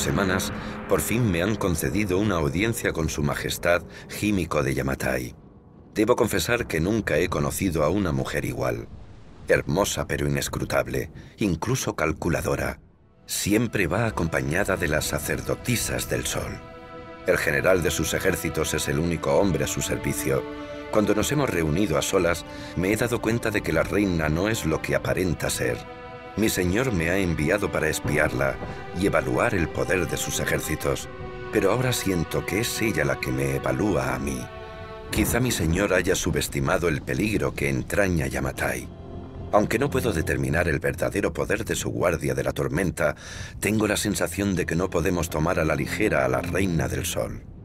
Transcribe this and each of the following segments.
semanas, por fin me han concedido una audiencia con Su Majestad Himiko de Yamatai. Debo confesar que nunca he conocido a una mujer igual. Hermosa pero inescrutable, incluso calculadora. Siempre va acompañada de las sacerdotisas del sol. El general de sus ejércitos es el único hombre a su servicio. Cuando nos hemos reunido a solas, me he dado cuenta de que la reina no es lo que aparenta ser. Mi señor me ha enviado para espiarla y evaluar el poder de sus ejércitos, pero ahora siento que es ella la que me evalúa a mí. Quizá mi señor haya subestimado el peligro que entraña Yamatai. Aunque no puedo determinar el verdadero poder de su guardia de la tormenta, tengo la sensación de que no podemos tomar a la ligera a la Reina del Sol.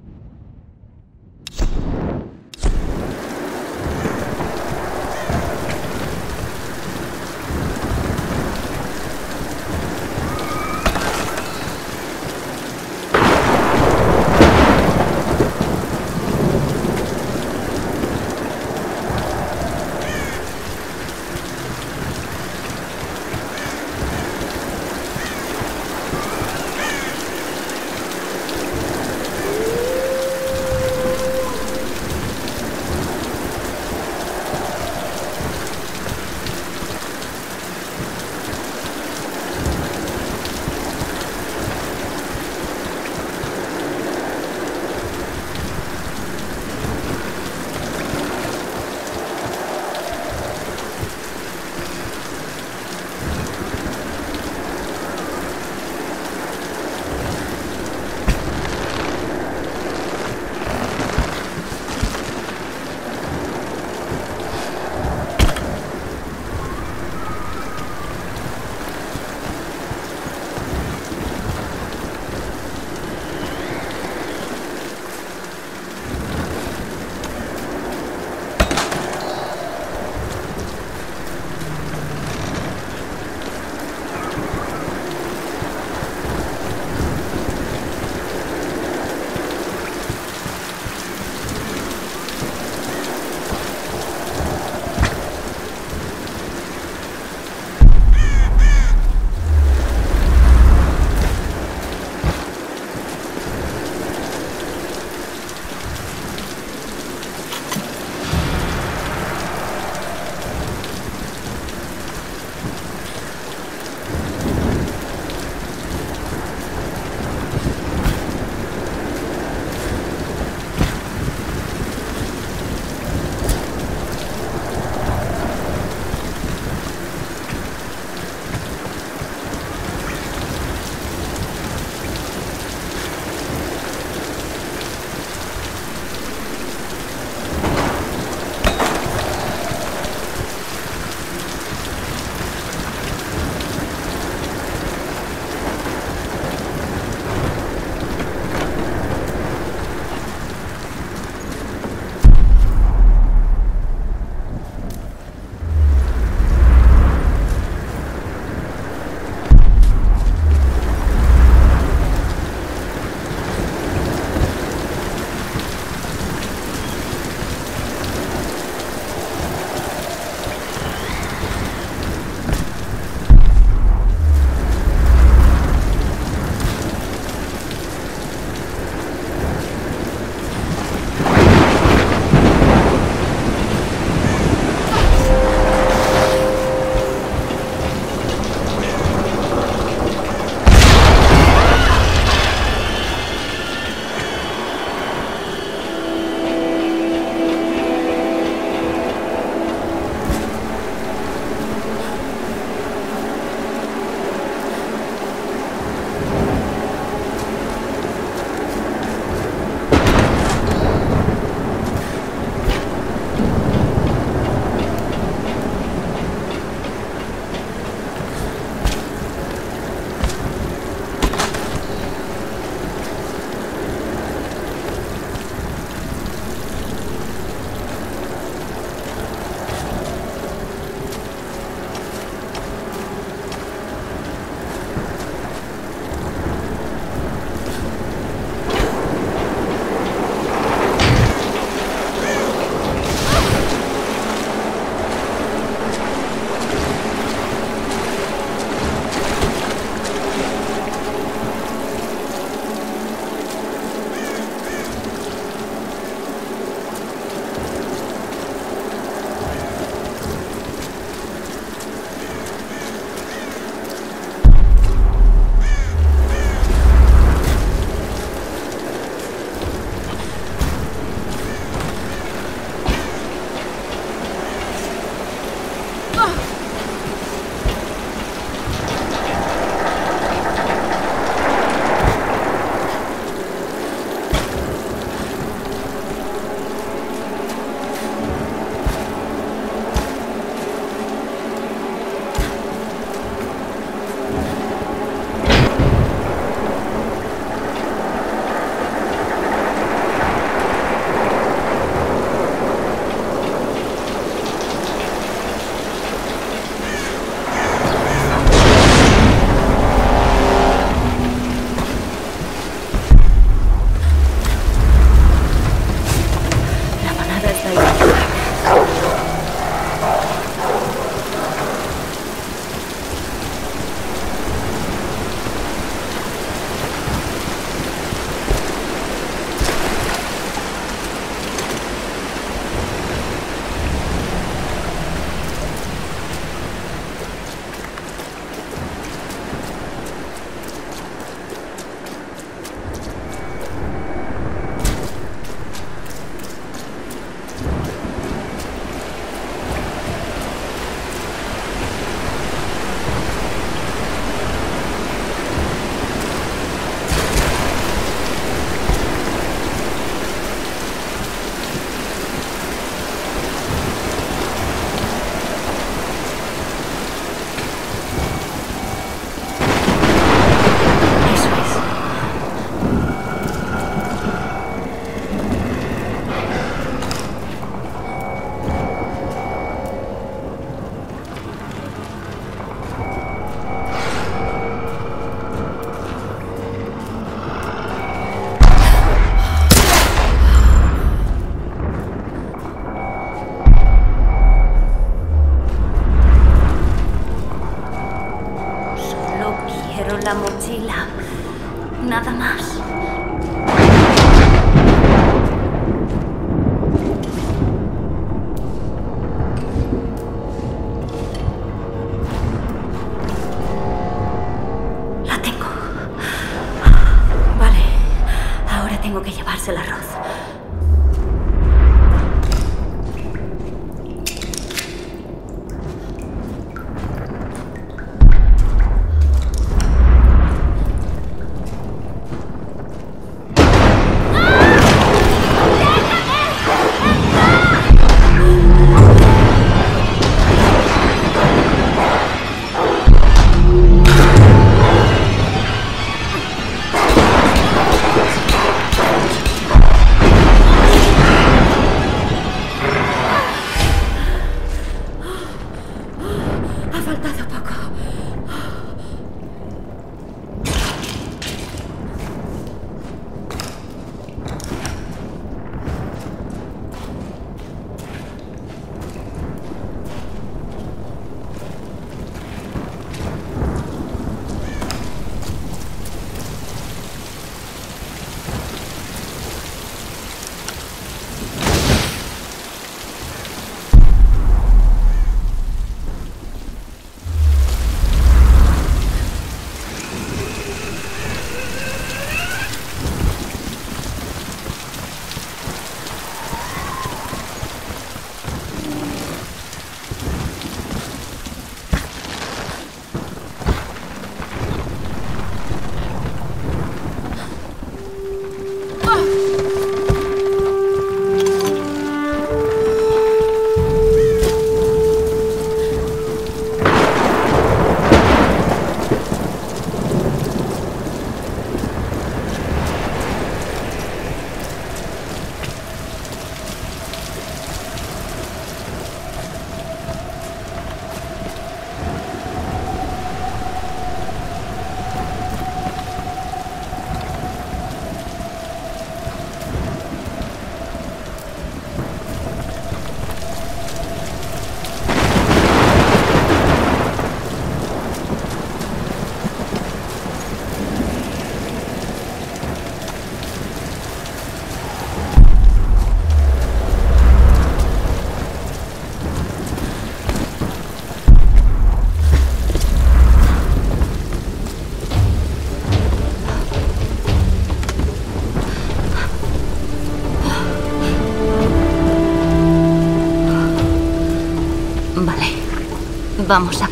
Vamos a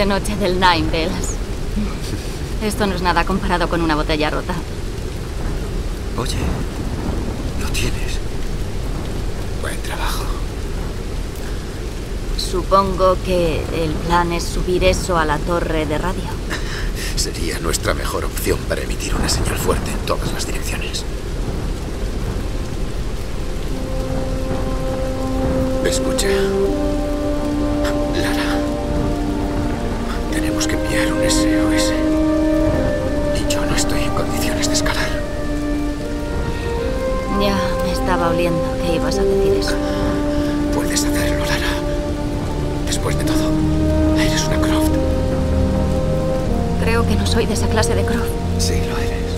de noche del Nine Bells. Esto no es nada comparado con una botella rota. Oye, lo tienes. Buen trabajo. Supongo que el plan es subir eso a la torre de radio. Sería nuestra mejor opción para emitir una señal fuerte en todas las direcciones. Escucha. Soy de esa clase de Croft. Sí, lo eres.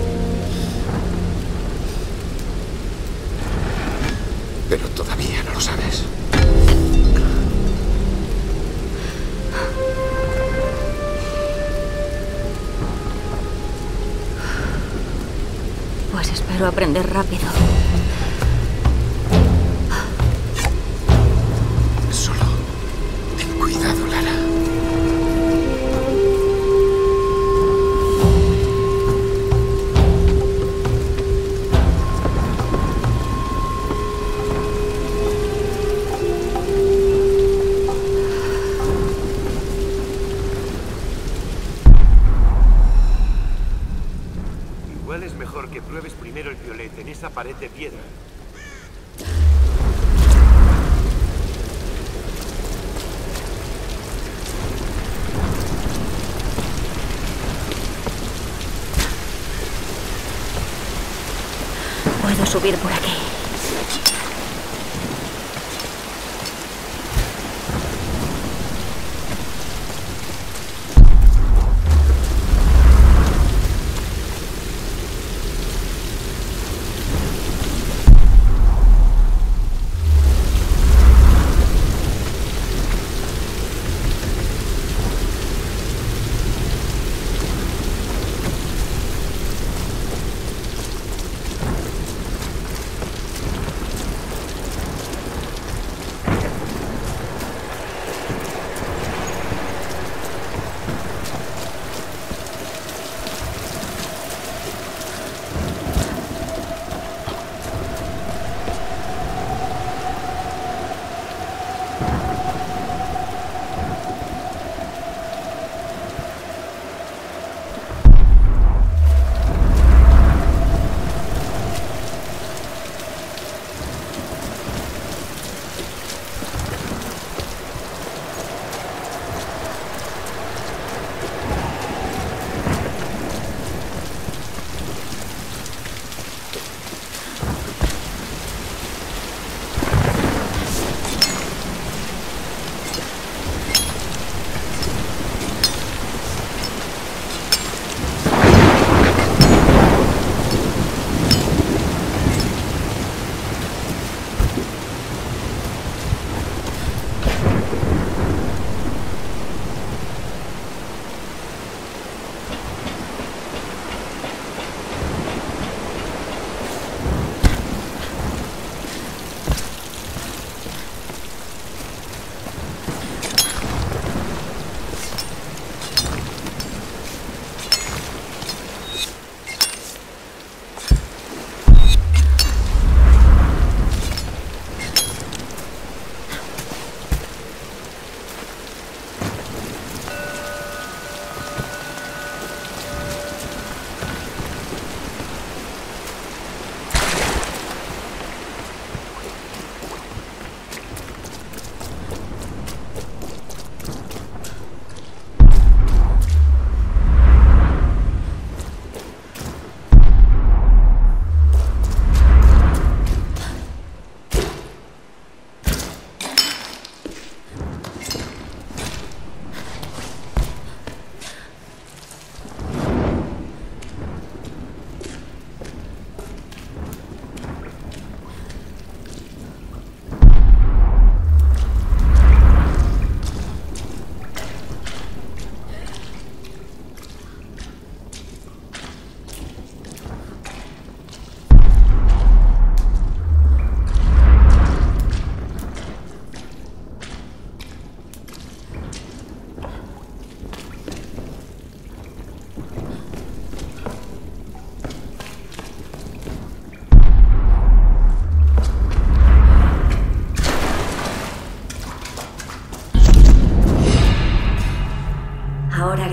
Pero todavía no lo sabes. Espero aprender rápido.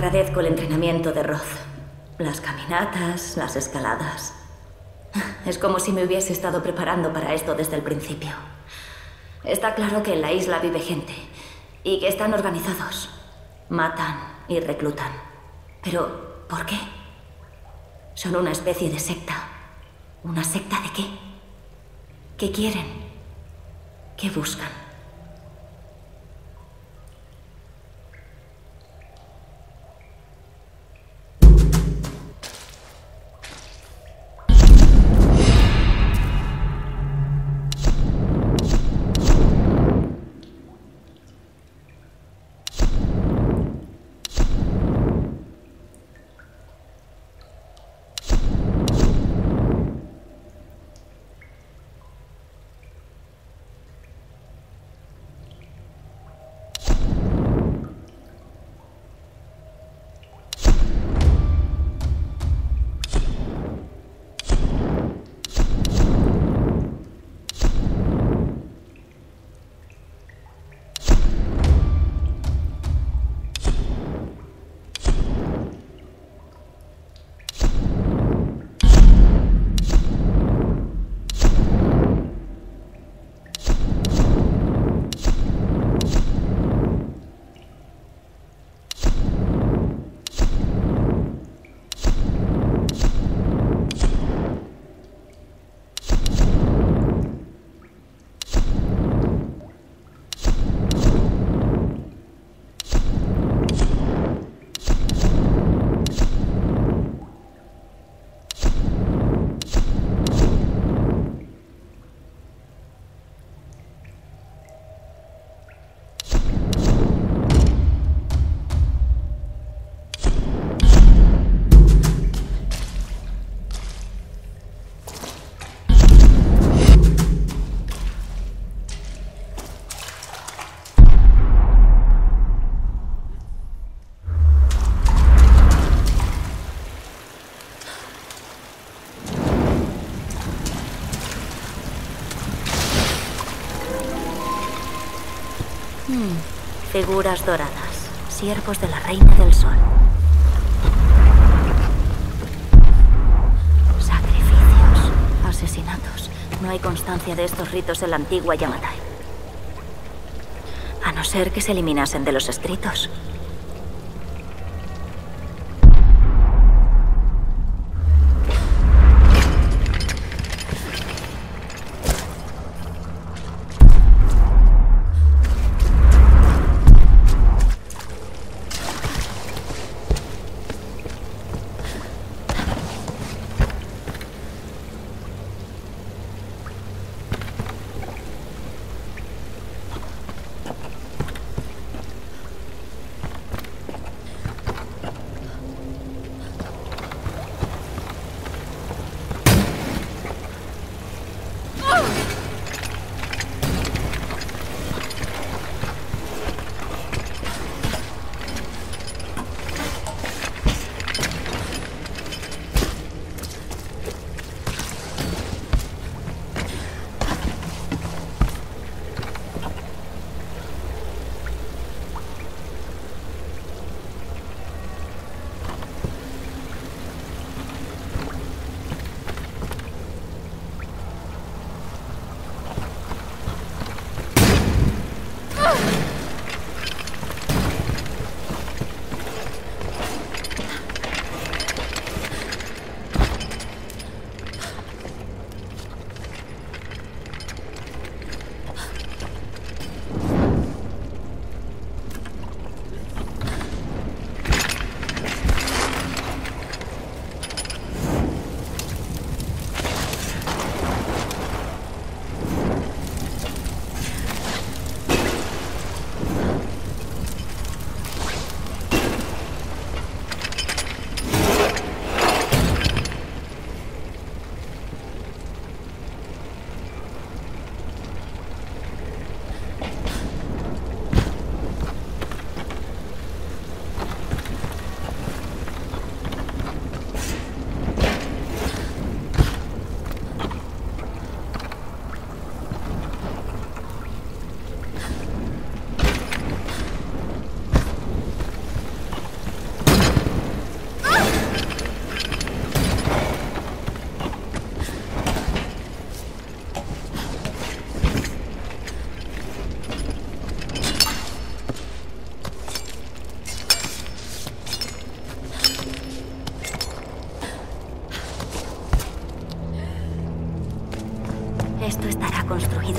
Agradezco el entrenamiento de Roth. Las caminatas, las escaladas. Es como si me hubiese estado preparando para esto desde el principio. Está claro que en la isla vive gente y que están organizados. Matan y reclutan. Pero, ¿por qué? Son una especie de secta. ¿Una secta de qué? ¿Qué quieren? ¿Qué buscan? Figuras doradas, siervos de la Reina del Sol. Sacrificios, asesinatos. No hay constancia de estos ritos en la antigua Yamatai. A no ser que se eliminasen de los escritos.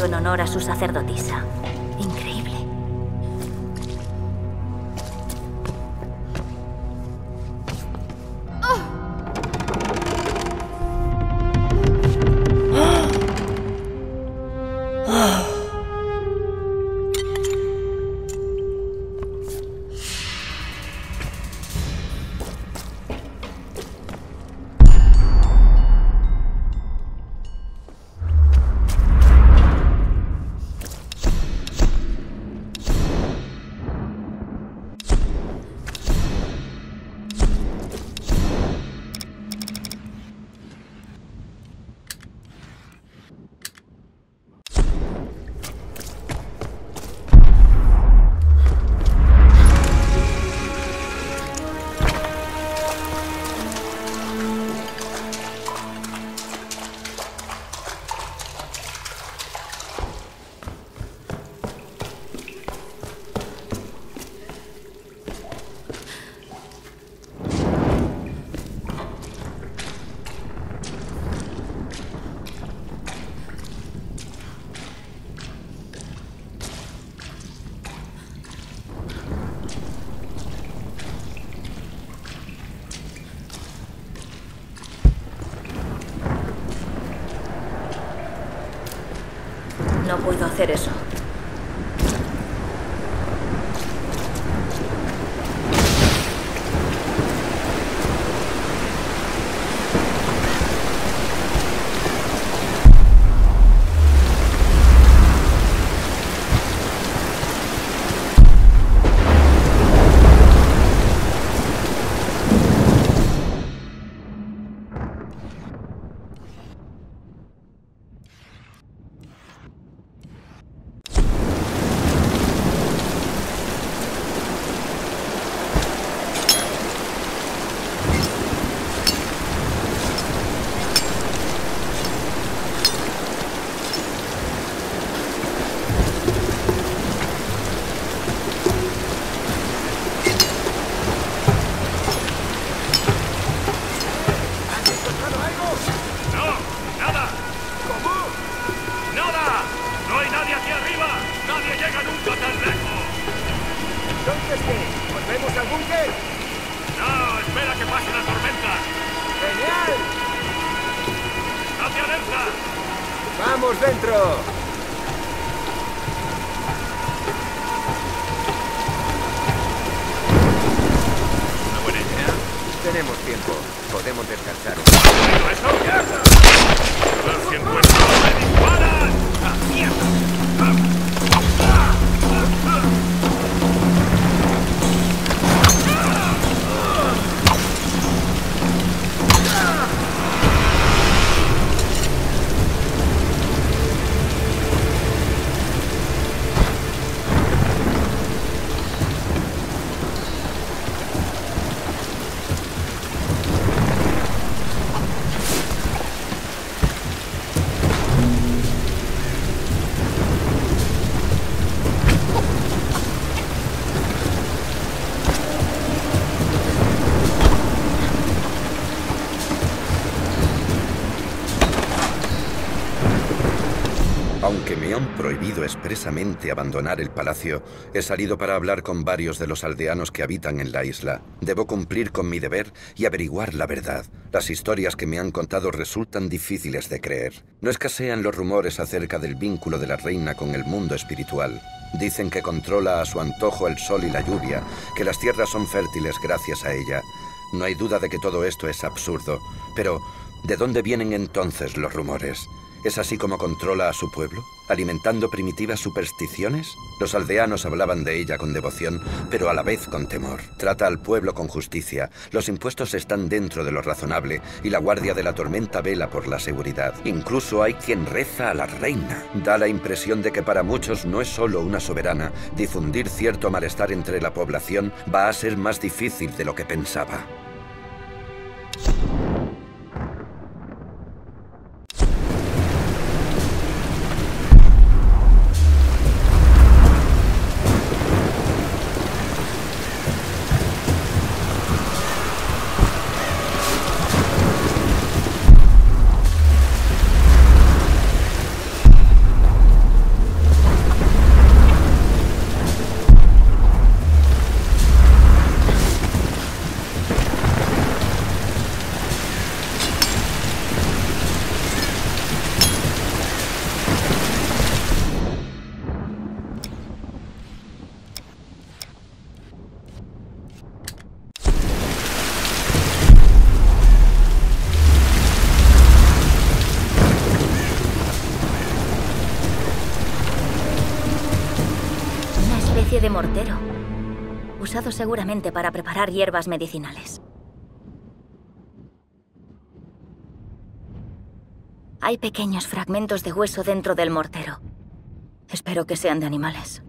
En honor a su sacerdotisa. Puedo hacer eso. Expresamente abandonar el palacio, he salido para hablar con varios de los aldeanos que habitan en la isla. Debo cumplir con mi deber y averiguar la verdad. Las historias que me han contado resultan difíciles de creer. No escasean los rumores acerca del vínculo de la reina con el mundo espiritual. Dicen que controla a su antojo el sol y la lluvia, que las tierras son fértiles gracias a ella. No hay duda de que todo esto es absurdo, pero ¿de dónde vienen entonces los rumores? ¿Es así como controla a su pueblo? ¿Alimentando primitivas supersticiones? Los aldeanos hablaban de ella con devoción, pero a la vez con temor. Trata al pueblo con justicia, los impuestos están dentro de lo razonable y la guardia de la tormenta vela por la seguridad. Incluso hay quien reza a la reina. Da la impresión de que para muchos no es solo una soberana. Difundir cierto malestar entre la población va a ser más difícil de lo que pensaba. Seguramente para preparar hierbas medicinales. Hay pequeños fragmentos de hueso dentro del mortero. Espero que sean de animales.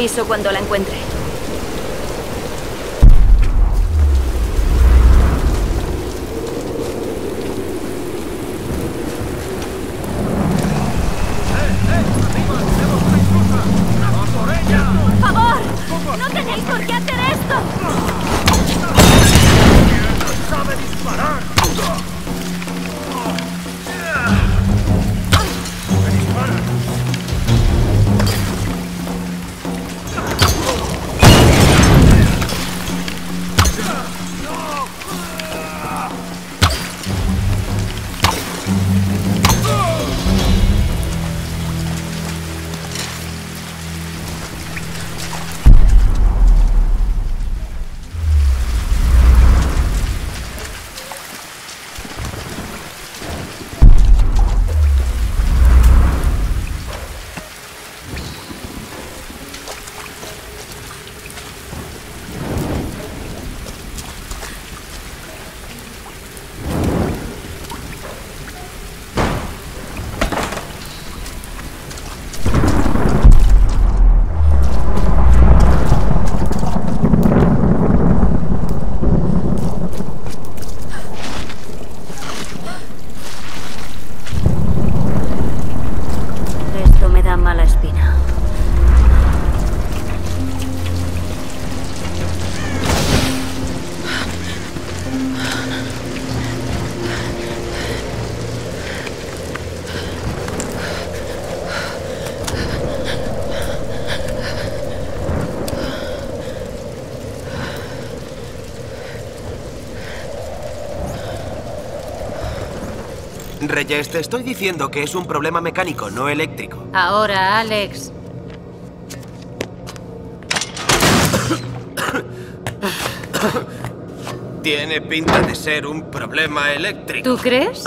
Aviso cuando la encuentre. Reyes, te estoy diciendo que es un problema mecánico, no eléctrico. Ahora, Alex. Tiene pinta de ser un problema eléctrico. ¿Tú crees?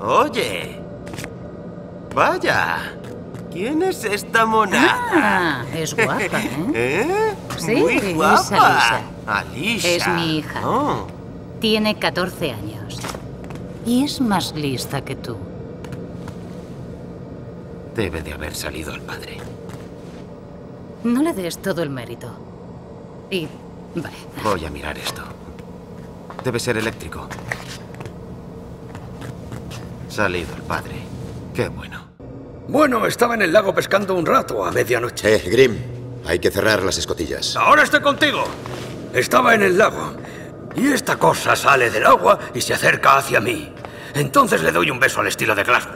Oye. Vaya. ¿Quién es esta monada? Ah, es guapa, ¿eh? ¿Eh? Sí, Muy es guapa. Alisa. Es mi hija. Oh. Tiene 14 años. Y es más lista que tú. Debe de haber salido el padre. No le des todo el mérito. Y... Vale. Voy a mirar esto. Debe ser eléctrico. Salido el padre. Qué bueno. Bueno, estaba en el lago pescando un rato a medianoche. Eh, Grim, hay que cerrar las escotillas. Ahora estoy contigo. Estaba en el lago. Y esta cosa sale del agua y se acerca hacia mí. Entonces le doy un beso al estilo de Glasgow.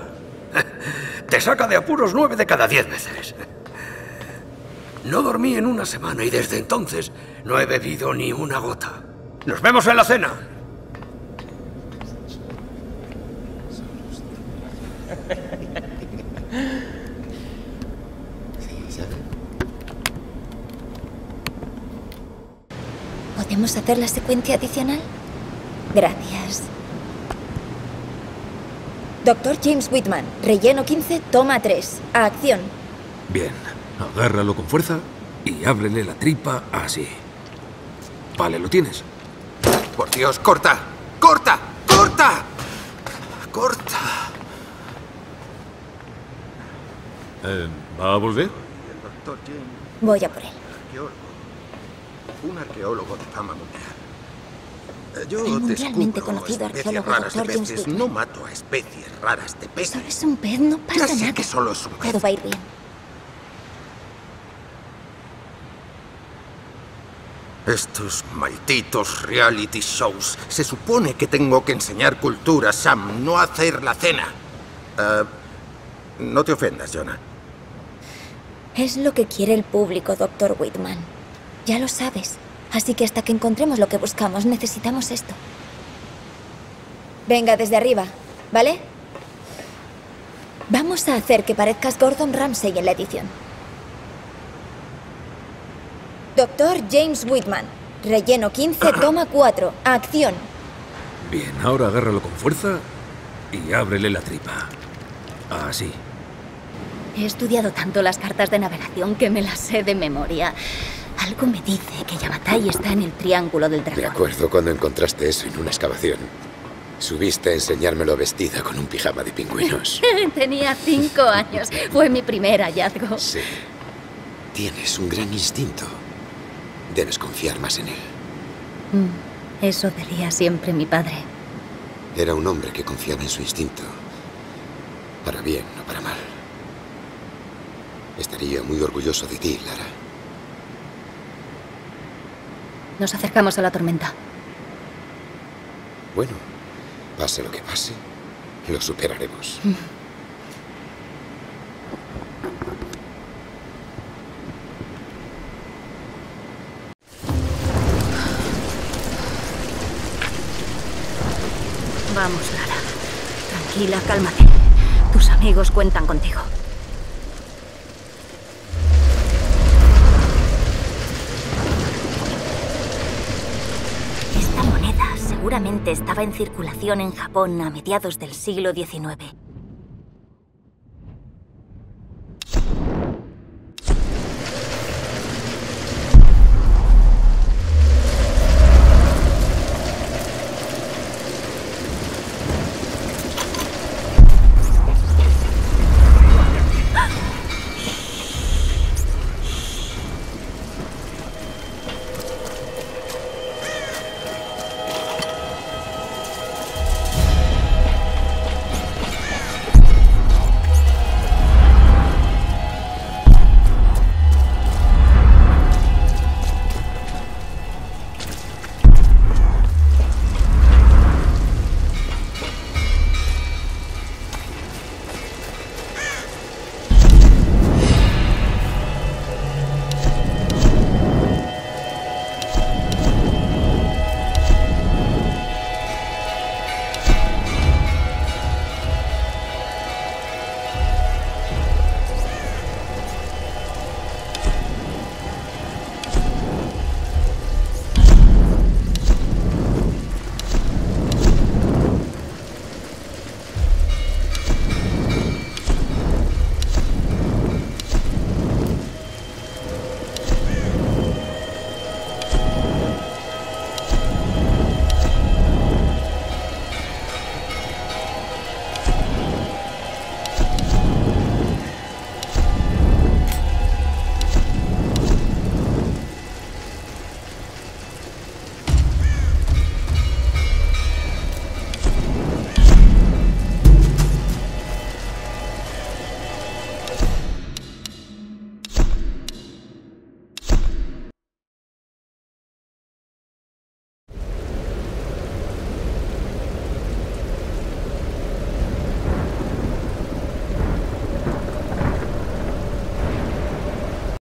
Te saca de apuros nueve de cada diez veces. No dormí en una semana y desde entonces no he bebido ni una gota. Nos vemos en la cena. ¿Podemos hacer la secuencia adicional? Gracias. Doctor James Whitman, relleno 15, toma 3. A acción. Bien, agárralo con fuerza y ábrele la tripa así. Vale, ¿lo tienes? Por Dios, corta. ¡Corta! ¡Corta! ¡Corta! Eh, ¿Va a volver? Voy a por él. Un arqueólogo de fama mundial. Eh, Yo El mundialmente conocido arqueólogo raras de peces. No mato a especies raras de peces. Solo es un pez, no pasa Ya sé nada. que solo es un pez. Todo va a ir bien. Estos malditos reality shows. Se supone que tengo que enseñar cultura, Sam, no hacer la cena. Eh, no te ofendas, Jonah. Es lo que quiere el público, Doctor Whitman. Ya lo sabes. Así que hasta que encontremos lo que buscamos, necesitamos esto. Venga, desde arriba, ¿vale? Vamos a hacer que parezcas Gordon Ramsay en la edición. Doctor James Whitman, relleno 15, toma 4, acción. Bien, ahora agárralo con fuerza y ábrele la tripa. Así. He estudiado tanto las cartas de navegación que me las sé de memoria. Algo me dice que Yamatai está en el Triángulo del Dragón. Me acuerdo cuando encontraste eso en una excavación. Subiste a enseñármelo vestida con un pijama de pingüinos. Tenía cinco años. Fue mi primer hallazgo. Sí. Tienes un gran instinto. Debes confiar más en él. Mm, eso decía siempre mi padre. Era un hombre que confiaba en su instinto. Para bien, no para mal. Estaría muy orgulloso de ti, Lara. Nos acercamos a la tormenta. Bueno, pase lo que pase, lo superaremos. Vamos, Lara. Tranquila, cálmate. Tus amigos cuentan contigo. Esta moneda seguramente estaba en circulación en Japón a mediados del siglo XIX.